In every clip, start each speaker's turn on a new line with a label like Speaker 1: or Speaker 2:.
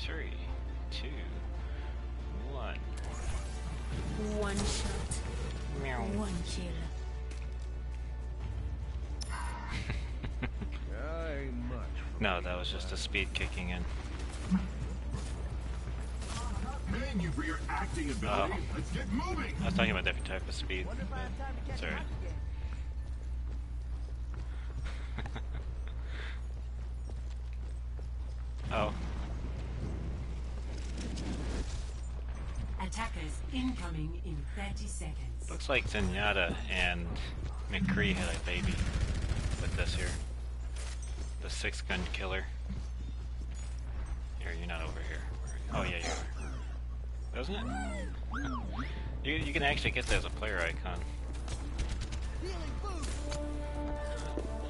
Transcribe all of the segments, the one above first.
Speaker 1: Three, two, one.
Speaker 2: One shot,
Speaker 1: Meow.
Speaker 2: one kill.
Speaker 3: I ain't much. for
Speaker 1: No, that was just the speed kicking in.
Speaker 4: Paying you for your acting ability.
Speaker 1: Oh.
Speaker 4: Let's get moving.
Speaker 1: I was talking about different type of speed. Sorry. oh,
Speaker 5: Attackers in 30 seconds.
Speaker 1: looks like Zenyatta and McCree had a baby with this here. The six gun killer. Here, you're not over here. Where are you? Oh yeah, you are. Doesn't it? You, you can actually get that as a player icon.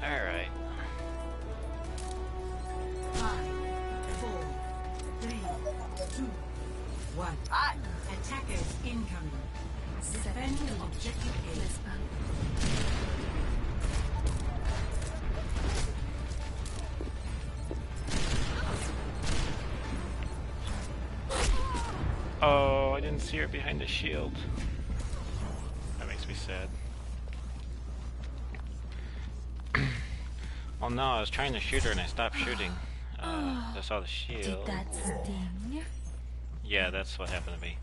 Speaker 1: Alright.
Speaker 5: Five, four, three, two, one. Attackers incoming. Defend objective A.
Speaker 1: Oh, I didn't see her behind the shield. That makes me sad. well, no, I was trying to shoot her and I stopped shooting. Uh, I saw the
Speaker 2: Did
Speaker 1: shield.
Speaker 2: that sting?
Speaker 1: Yeah, that's what happened to me.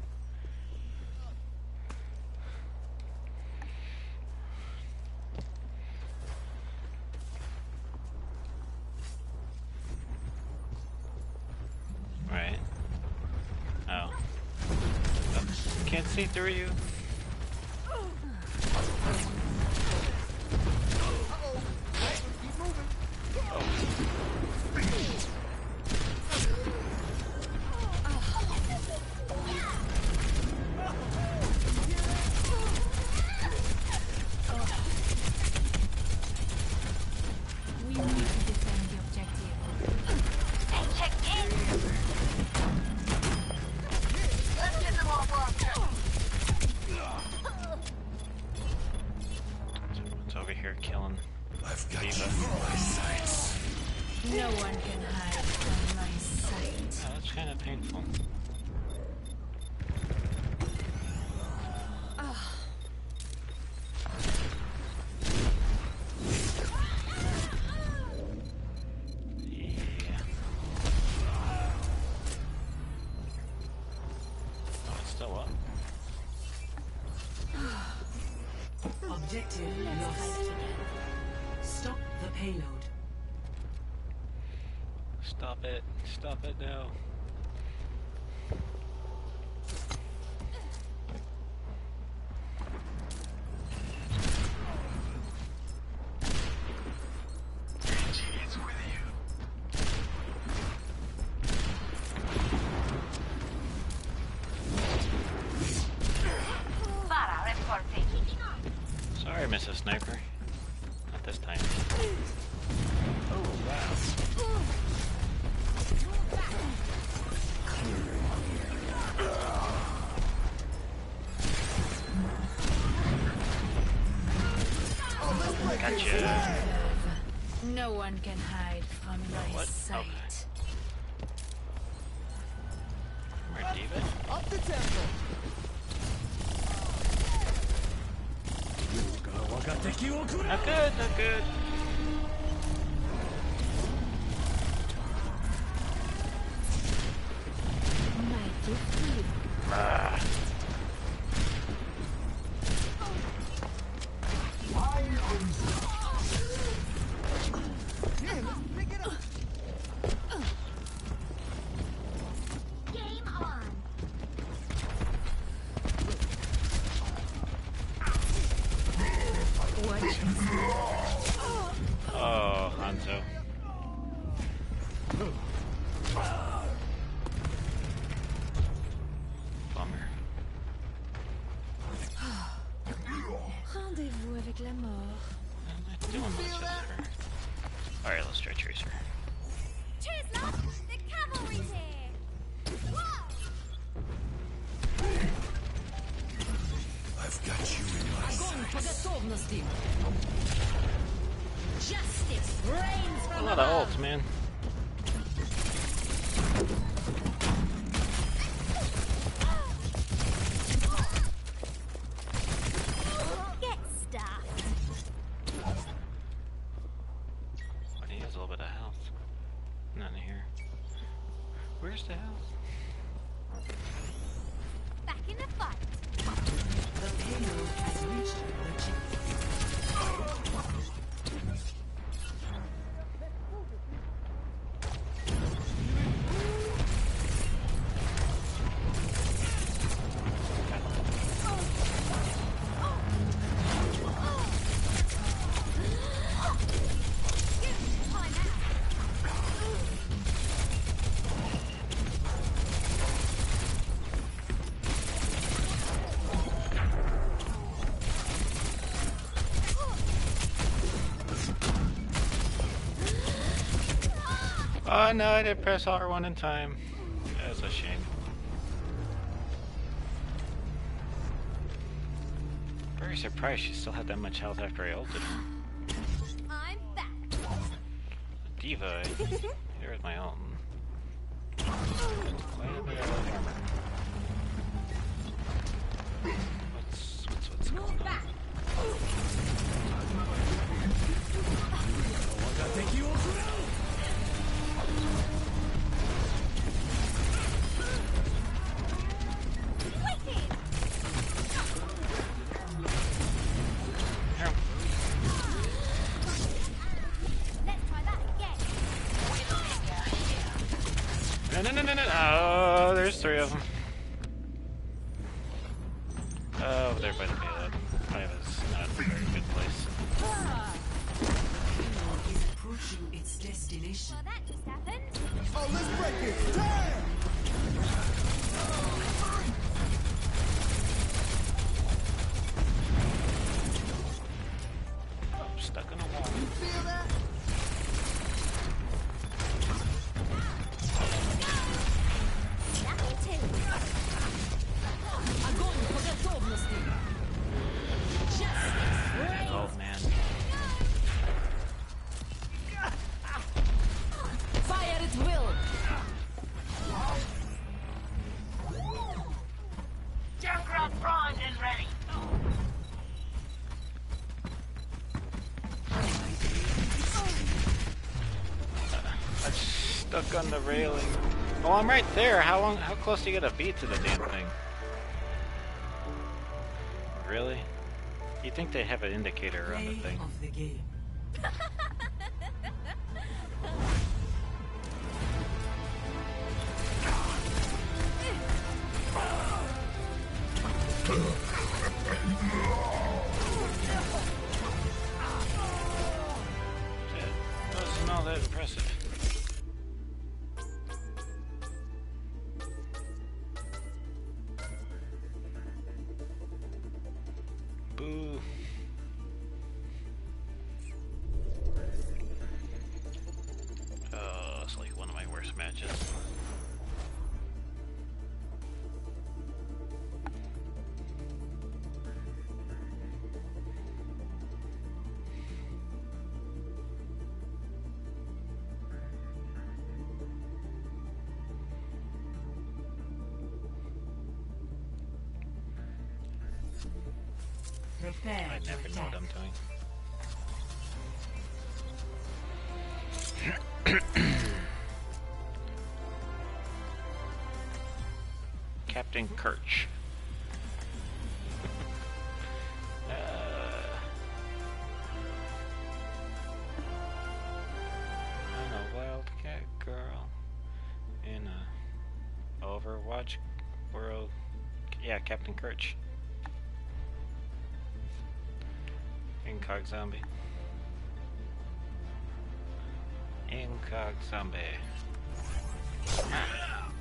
Speaker 5: Payload.
Speaker 1: Stop it. Stop it now. Good. Ah.
Speaker 3: Yeah, let's pick it up.
Speaker 1: Oh, Hanzo. Oh no, I didn't press R1 in time. That's a shame. Very surprised she still had that much health after I ulted her.
Speaker 6: I'm back.
Speaker 1: D.Va, here's my ult. Why have I got all the armor? On the railing. Oh, I'm right there. How long? How close do you gotta be to the damn thing? Really? You think they have an indicator on the thing?
Speaker 5: Prepare
Speaker 1: I never know what. I'm doing. Captain Kirch. uh, I'm a wildcat girl in a Overwatch world. Yeah, Captain Kirch. Incog zombie. Incog zombie.
Speaker 7: Ah.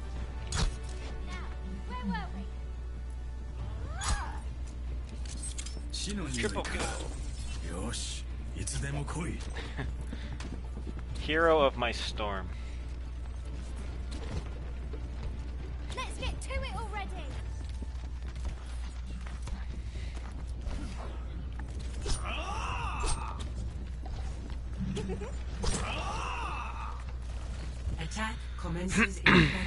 Speaker 1: Triple kill. Hero of my storm.
Speaker 6: Let's get to it already.
Speaker 5: Sí.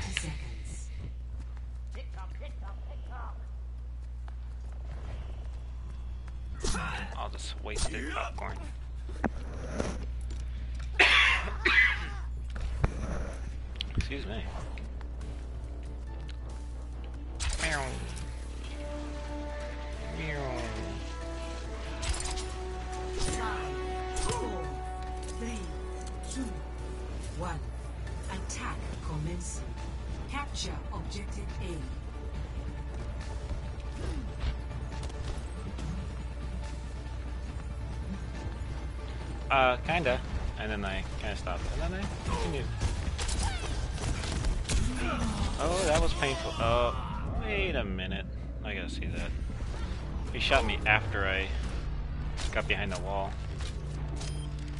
Speaker 5: Objective A.
Speaker 1: Uh, kinda. And then I kinda stopped. And then I continued. Oh, that was painful. Oh, wait a minute. I gotta see that. He shot me after I got behind the wall.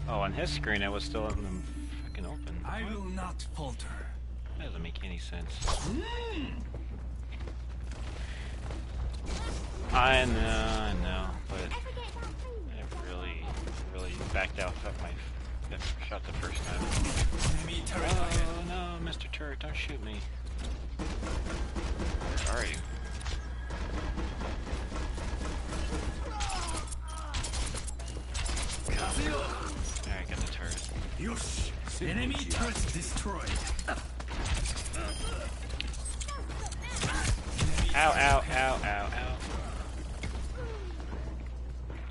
Speaker 1: Oh, on his screen I was still in the fucking open.
Speaker 7: I will not falter.
Speaker 1: That doesn't make any sense. I know, I know, but
Speaker 6: Ever get that food?
Speaker 1: I really, really backed out of my shot the first time.
Speaker 7: Enemy.
Speaker 1: Oh no, Mr. Turret, don't shoot me. Where are you? Alright, got the turret.
Speaker 7: Yosh. Enemy turret destroyed.
Speaker 1: Ow, ow, ow, ow, ow.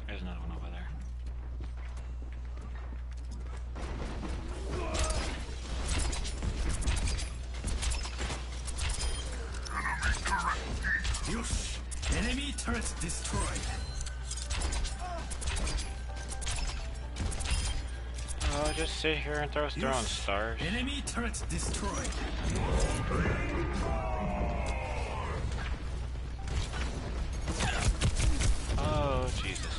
Speaker 1: There's another one over there.
Speaker 7: Yosh. Enemy turret destroyed.
Speaker 1: Oh, just sit here and throw throwing stars.
Speaker 7: Enemy turret destroyed.
Speaker 1: Jesus.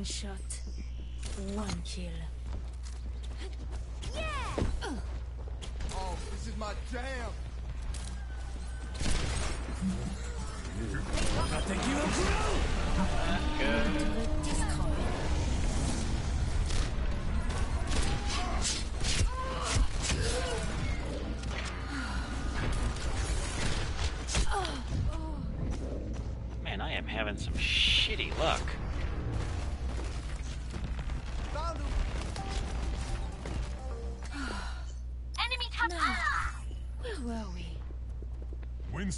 Speaker 2: One shot, one kill. Yeah!
Speaker 3: Oh, this is my jam.
Speaker 1: Good.
Speaker 2: Destroy.
Speaker 1: Man, I am having some shitty luck.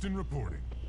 Speaker 8: Winston reporting.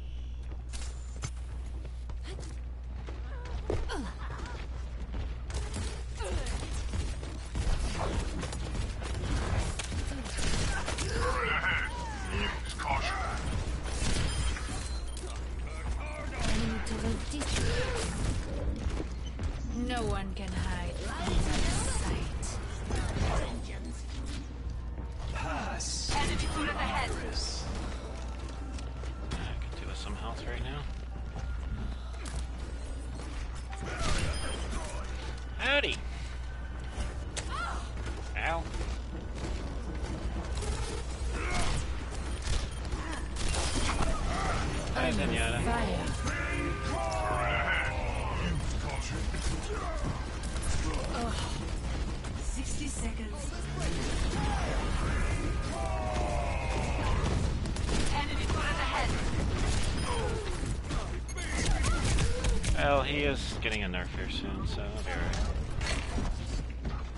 Speaker 1: Getting a nerf here soon, so I'll be alright.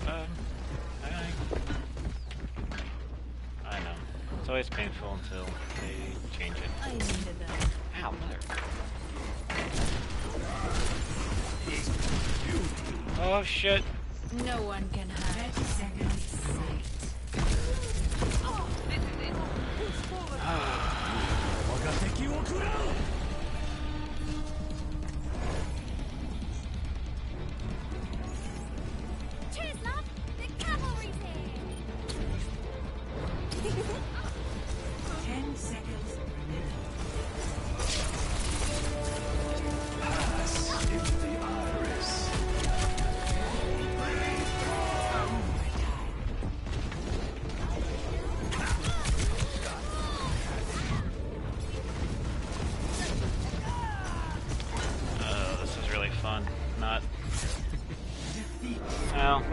Speaker 1: Um, I, I know. It's always painful until they change it.
Speaker 2: I needed that.
Speaker 1: Ow, mother. Oh shit.
Speaker 2: No one can hide
Speaker 5: Thirty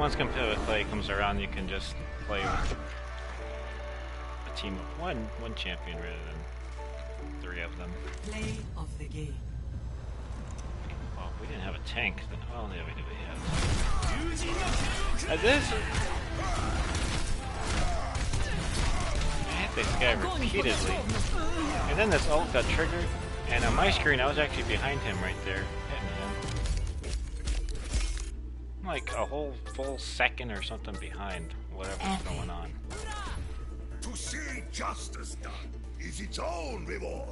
Speaker 1: once competitive play comes around, you can just play with a team of one one champion rather than three of them.
Speaker 5: Play of the game.
Speaker 1: Well, we didn't have a tank, then well, yeah, we do. We. Uh, this. I hit this guy repeatedly, and then this ult got triggered, and on my screen, I was actually behind him right there, Like a whole full second or something behind whatever's going on.
Speaker 9: To see justice done is its own reward.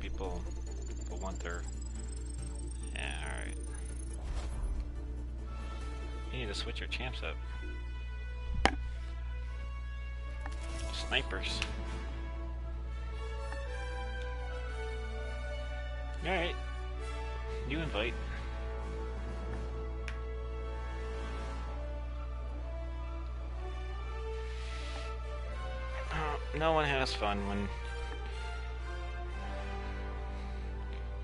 Speaker 1: People, people want their. Yeah, all right. You need to switch your champs up. Snipers. Alright. You invite. No one has fun when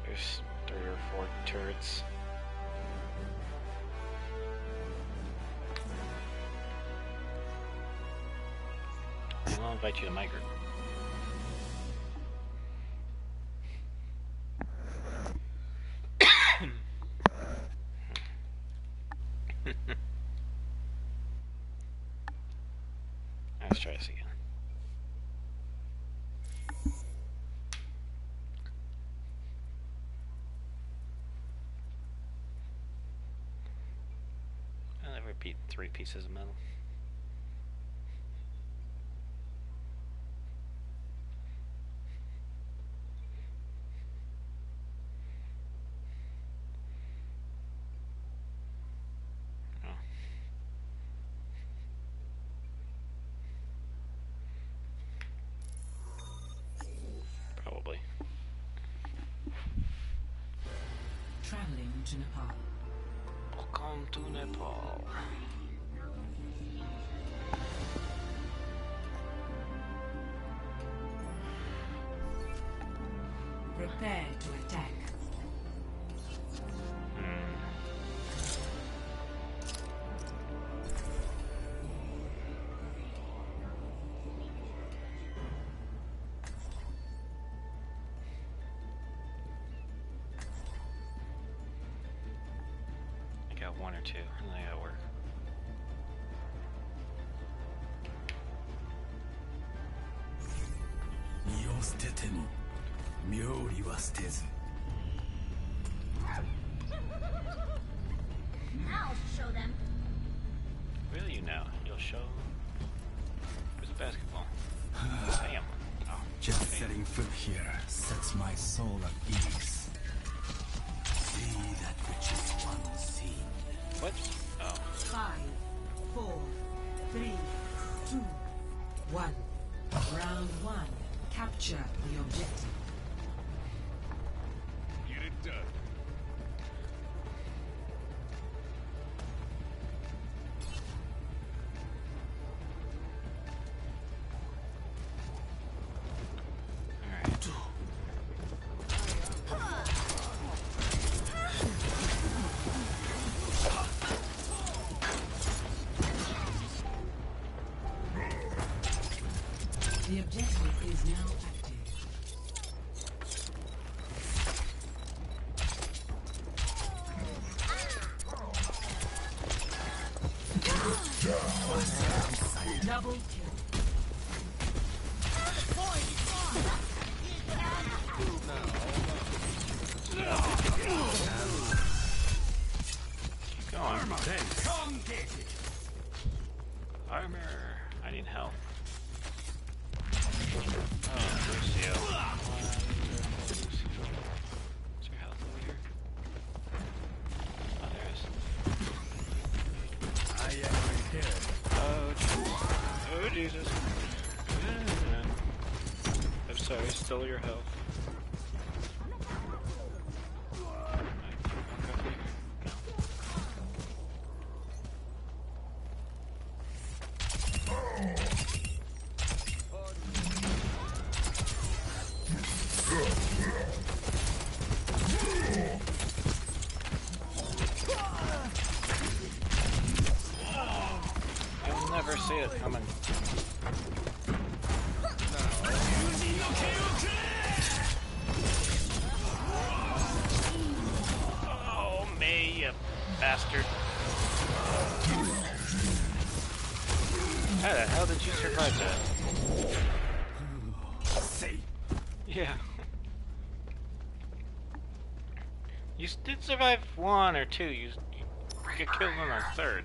Speaker 1: there's three or four turrets. I'll invite you to my group. Try this again. I'll repeat three pieces of metal.
Speaker 5: To Nepal.
Speaker 1: Welcome to Nepal. got one or two, and then I gotta work.
Speaker 7: 身を捨てても妙理は捨てず
Speaker 1: Restore your health. You'll never
Speaker 7: see
Speaker 1: it coming. One or two. You, you get killed on a third.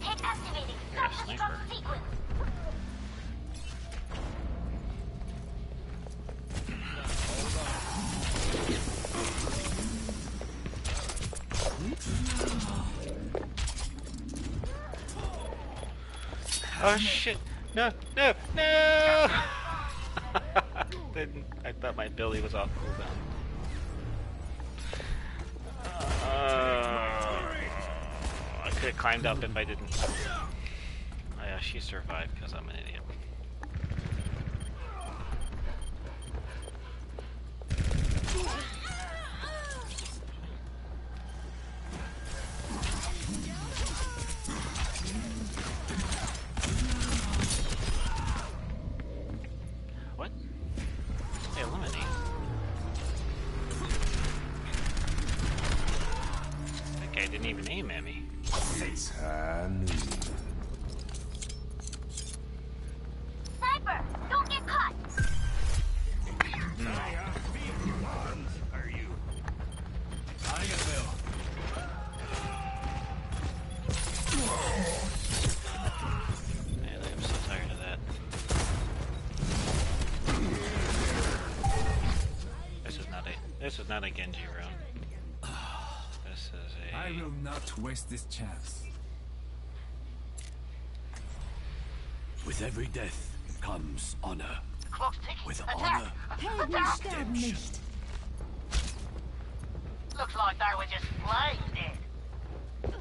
Speaker 6: Hit activating.
Speaker 1: You're a
Speaker 6: Self-destruct
Speaker 1: sniper.
Speaker 6: sequence.
Speaker 1: Oh shit! No, no, no! Didn't I thought my ability was off cooldown. Uh, I could have climbed up if I didn't. Oh yeah, she survived because I'm an idiot. This is not a Genji room. This is a
Speaker 7: I will not waste this chance.
Speaker 10: With every death comes honor.
Speaker 6: Clock's ticking.
Speaker 10: With
Speaker 6: Attack.
Speaker 10: honor
Speaker 2: Helden
Speaker 6: Attack. Looks like they were just plain dead.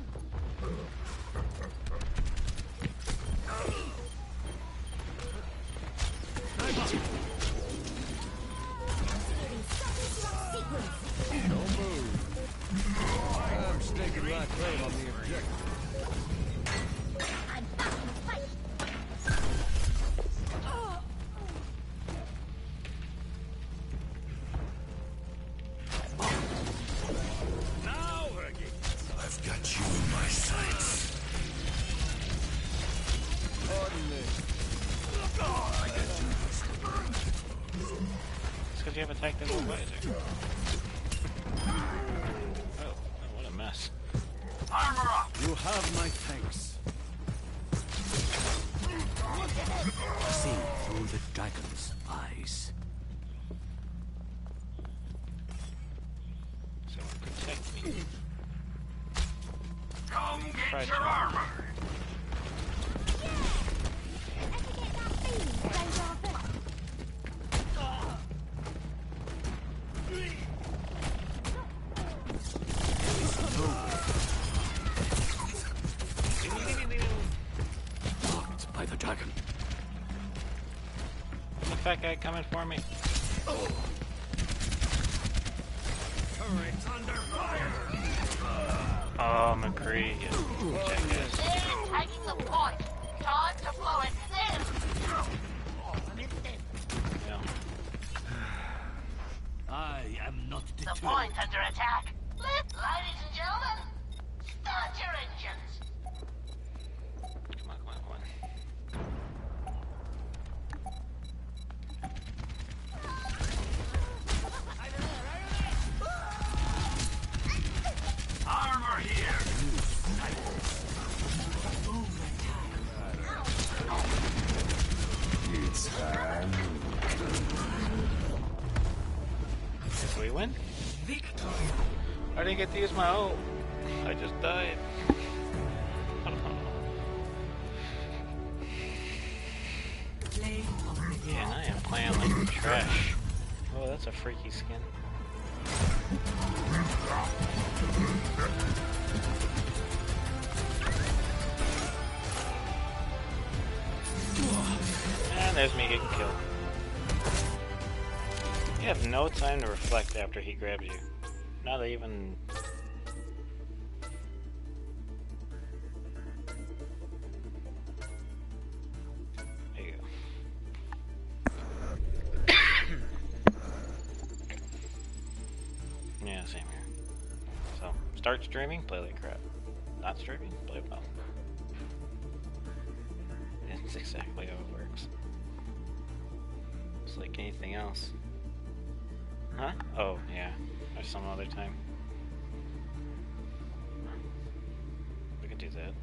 Speaker 3: My claim on the objective.
Speaker 1: Fat guy coming for me.
Speaker 3: Turret's.
Speaker 1: Oh, McCree. jackass.
Speaker 6: They're taking the point. Time to blow it then.
Speaker 1: Yeah.
Speaker 10: I am not
Speaker 6: The
Speaker 10: deterred.
Speaker 6: point under attack.
Speaker 1: Didn't get to use my ult. I just died.
Speaker 5: Play of the game.
Speaker 1: Yeah, I am playing like trash. Oh, that's a freaky skin. And there's me getting killed. You have no time to reflect after he grabs you. Not even. Play like crap. Not streaming, play well. It's exactly how it works. It's like anything else. Huh? Oh, yeah. Or some other time. We can do that.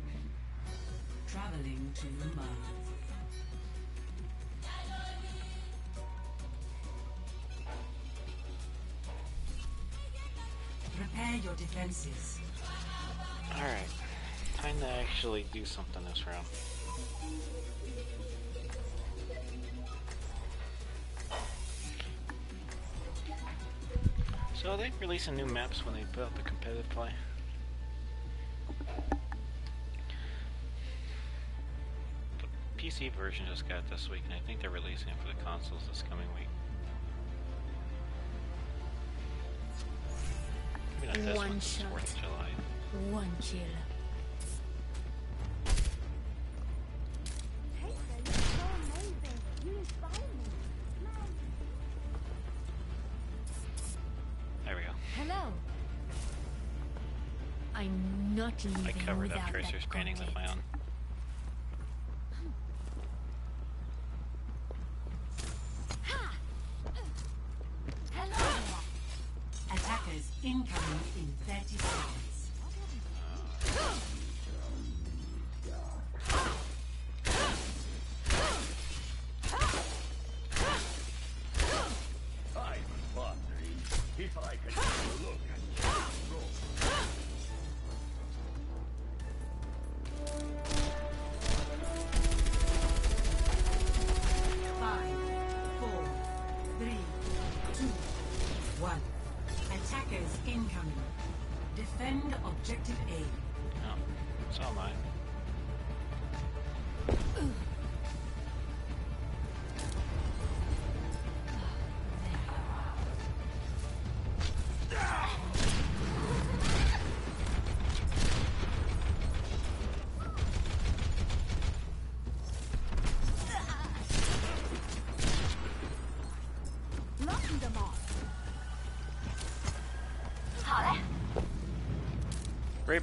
Speaker 5: Traveling to Mars. Prepare your defenses.
Speaker 1: Alright. Time to actually do something this round. So are they releasing new maps when they put out the competitive play? The PC version just got this week, and I think they're releasing it for the consoles this coming week. Maybe not this
Speaker 2: One
Speaker 1: one,
Speaker 2: shot.
Speaker 1: 4th of July.
Speaker 2: One kill.
Speaker 1: There we go.
Speaker 2: Hello. I'm not leaving
Speaker 1: I covered up
Speaker 2: without
Speaker 1: Tracer's
Speaker 2: that
Speaker 1: painting with my own.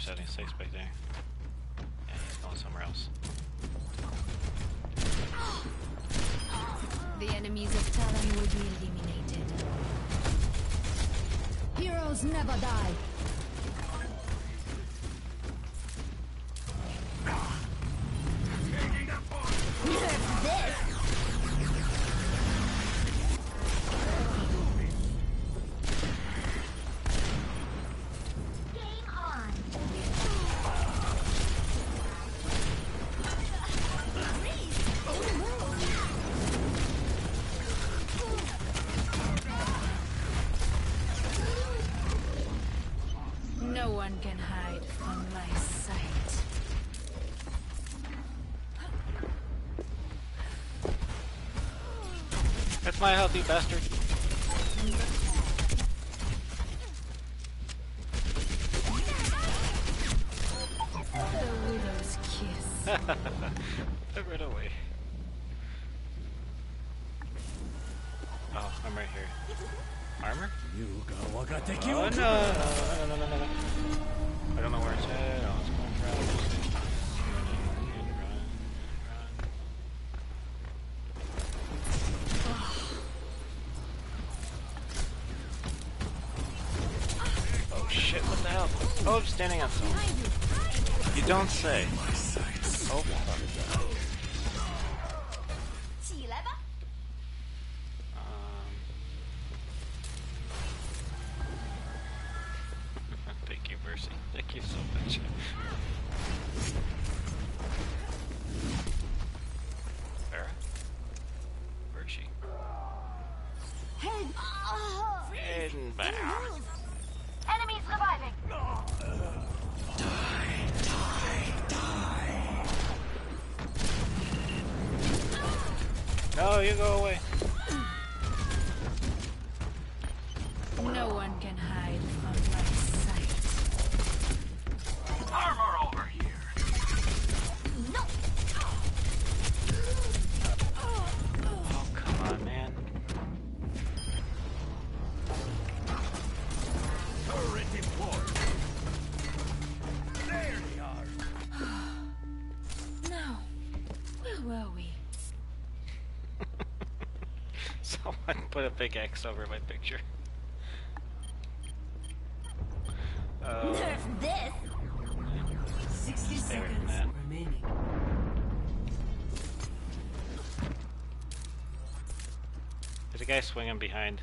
Speaker 1: Soldier 76 back there. Yeah, he's going somewhere else.
Speaker 2: The enemies of Talon will be eliminated. Heroes never die.
Speaker 1: That's my health, you bastard!
Speaker 2: The widow's kiss.
Speaker 1: I ran away. Oh, I'm right here. Armor?
Speaker 10: You go,
Speaker 1: Oh no, no, no, no, no, no, no. I don't know where it's at. Oh, it's going from. Run, run. Oh shit, what the hell? You don't say. Someone put a big X over my picture. Uh,
Speaker 4: this.
Speaker 5: 60
Speaker 1: Stay away from
Speaker 5: seconds remaining.
Speaker 1: there's a guy swinging behind.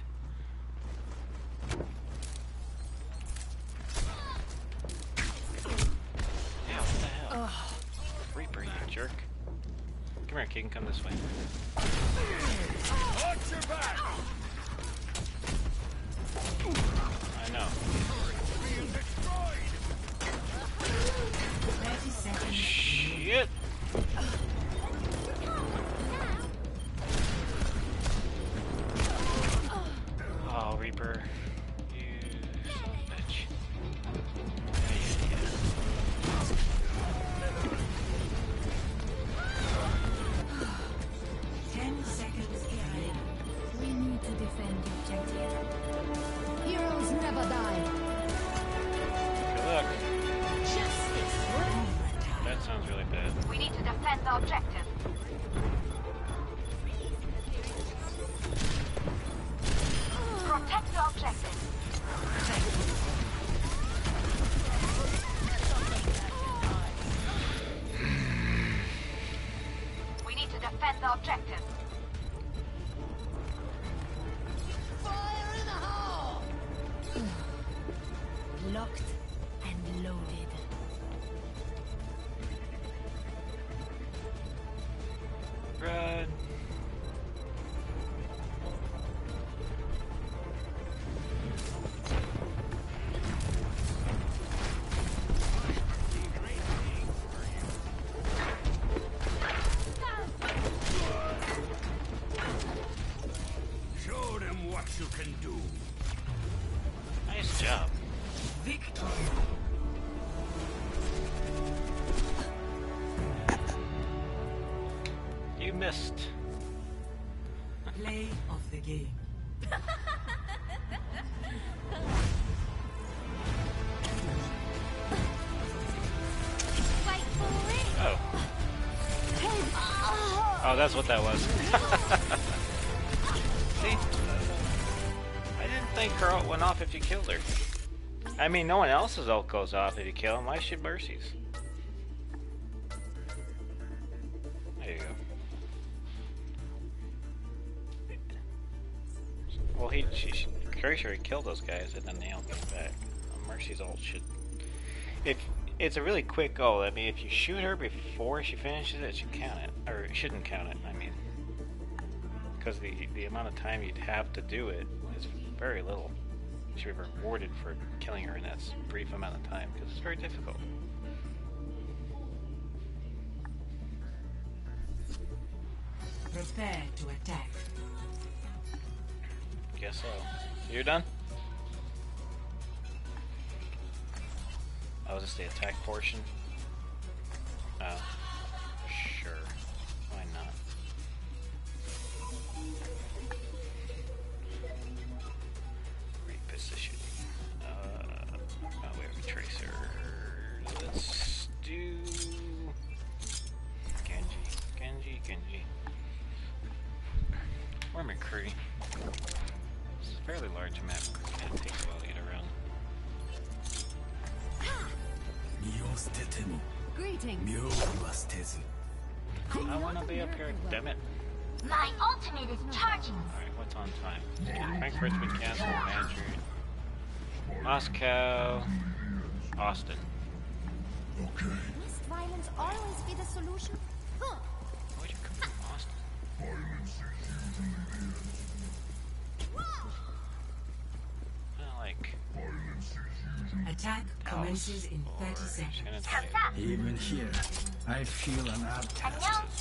Speaker 5: Game.
Speaker 2: Fight for it.
Speaker 1: Oh. Oh, that's what that was. See? I didn't think her ult went off if you killed her. I mean, no one else's ult goes off if you kill him. Why should Mercy's? Well, he, she, she, pretty sure he killed those guys, and then the ult came back. Oh, mercy's ult should. If it's a really quick goal, I mean, if you shoot her before she finishes it, it should count it, or shouldn't count it. I mean, because the the amount of time you'd have to do it is very little. You should be rewarded for killing her in that brief amount of time because it's very difficult.
Speaker 5: Prepare to attack.
Speaker 1: Guess so. You're done. Oh, was just the attack portion?
Speaker 2: Solution? Huh.
Speaker 1: Where'd you come from, Austin? Well, like,
Speaker 5: Attack commences in 30 seconds.
Speaker 7: Even here I feel an outcast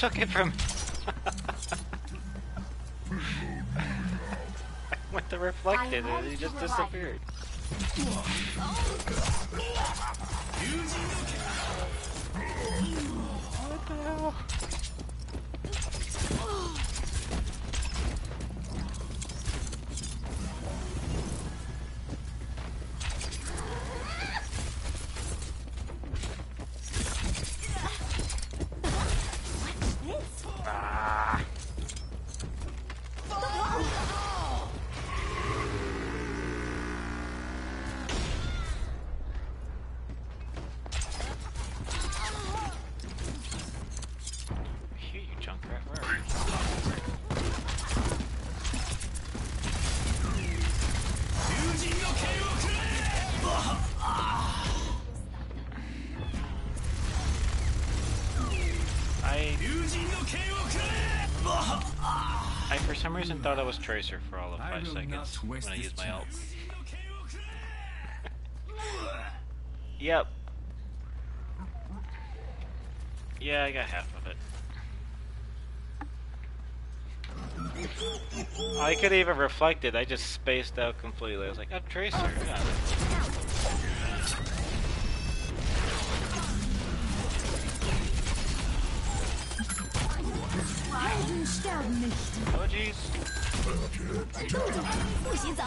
Speaker 1: took it from. With the reflected, and he just disappeared. What the hell? Thought I was Tracer for all of five
Speaker 7: will
Speaker 1: seconds when I used my ult. Yep. Yeah, I got half of it. I could even reflect it. I just spaced out completely. I was like, "I'm Tracer." Yeah.
Speaker 2: Helden sterben nicht.
Speaker 1: Oh jeez.
Speaker 2: 不
Speaker 1: 许走。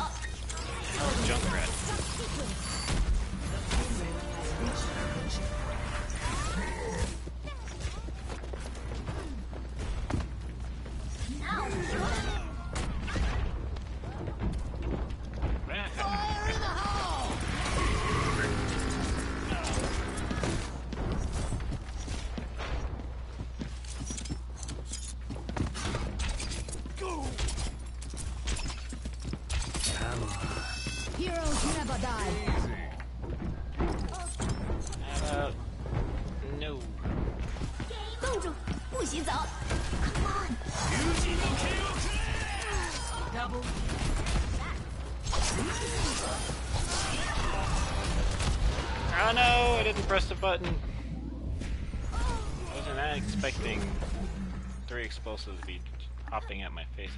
Speaker 1: Hopping at my face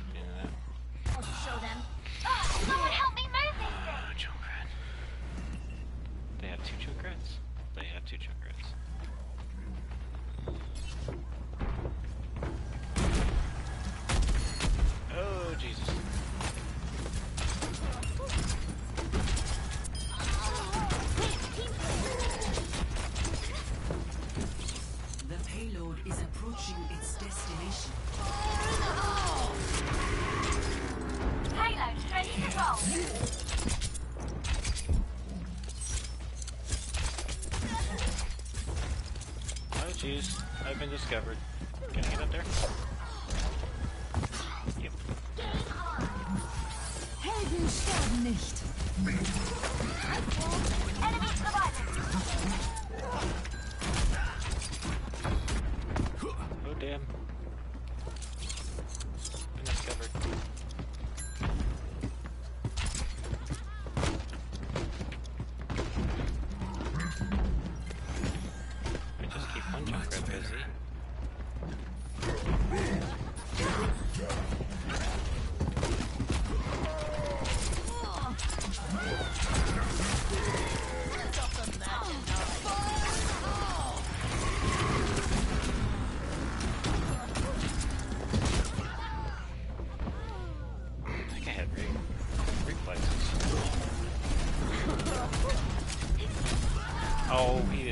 Speaker 1: discovered.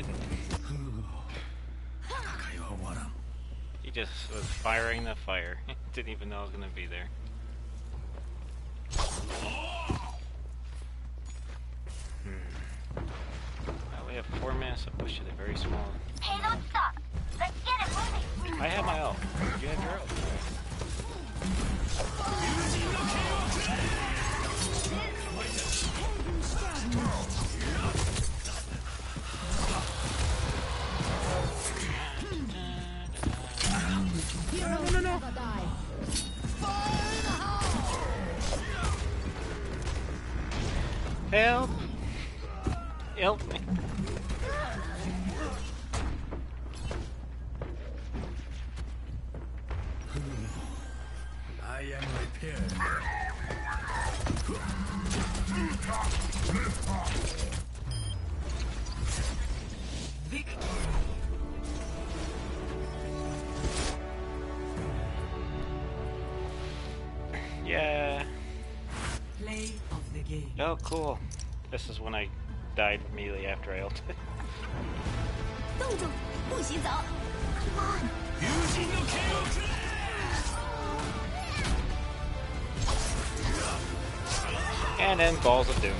Speaker 1: Didn't. He just was firing the fire. didn't even know I was gonna be there. Hmm. Well, we have four minutes to push to the very small.
Speaker 6: Payload stop. Let's get it moving.
Speaker 1: I have my ult. You have your ult. Help! Help me. cool. This is when I died immediately after I ulted.
Speaker 2: Come on.
Speaker 1: And then Balls of Doom.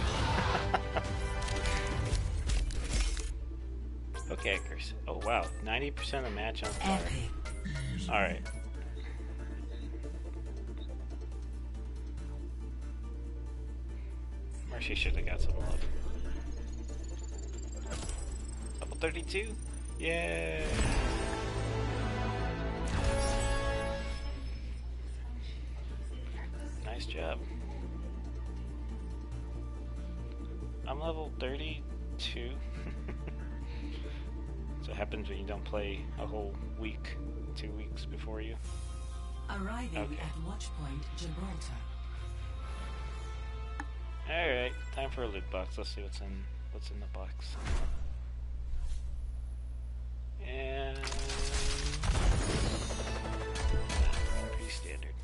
Speaker 1: okay, Curse. Oh wow, 90% of match on fire. Alright. Mercy should have got some love. Level 32? Yay! Nice job. I'm level 32. so it happens when you don't play a whole week, two weeks before you.
Speaker 5: Arriving
Speaker 1: Okay.
Speaker 5: at Watchpoint Gibraltar.
Speaker 1: Alright, time for a loot box. Let's see what's in what's in the box. And pretty standard.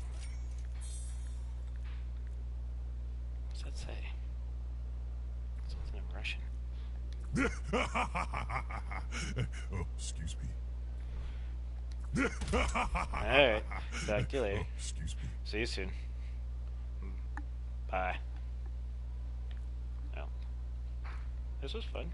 Speaker 1: What's that say? Something in Russian.
Speaker 8: oh, excuse me.
Speaker 1: Alright, talk to you later.
Speaker 8: Oh, excuse me.
Speaker 1: See you soon. Bye. Well, this was fun.